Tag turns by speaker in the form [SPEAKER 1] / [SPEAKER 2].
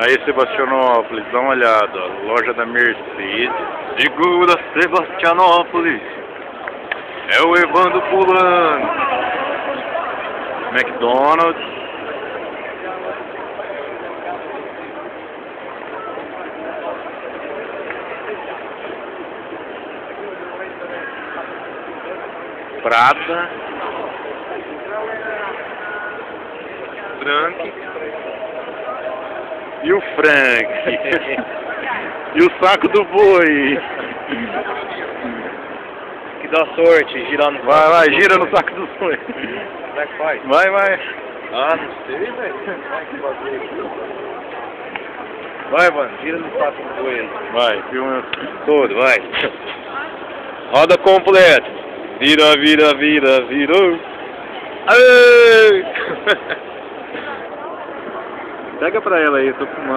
[SPEAKER 1] Aí, Sebastianópolis, dá uma olhada. ó, Loja da Mercedes. Segura, Sebastianópolis. É o Evandro pulando. McDonald's. Prata. Frank. E o Frank. e o saco do boi.
[SPEAKER 2] Que dá sorte, girar no
[SPEAKER 1] Vai, vai, gira no saco do boi.
[SPEAKER 2] Como é que faz?
[SPEAKER 1] Vai, vai.
[SPEAKER 2] Ah, não sei, velho. Vai aqui. Vai, mano, gira no saco do boi.
[SPEAKER 1] Vai, filma.
[SPEAKER 2] Todo, vai.
[SPEAKER 1] Roda completa. Vira, vira, vira, virou. Aê! Pega pra ela aí, eu tô fumando.